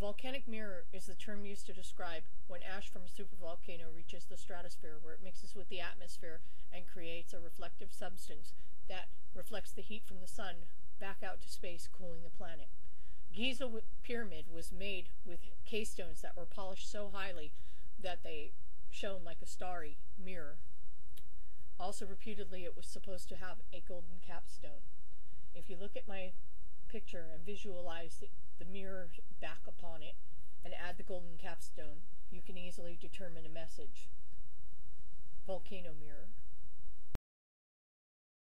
volcanic mirror is the term used to describe when ash from a supervolcano reaches the stratosphere where it mixes with the atmosphere and creates a reflective substance that reflects the heat from the sun back out to space, cooling the planet. Giza pyramid was made with keystones that were polished so highly that they shone like a starry mirror. Also, reputedly, it was supposed to have a golden capstone. If you look at my picture and visualize the, the mirror back upon it and add the golden capstone, you can easily determine a message. Volcano mirror.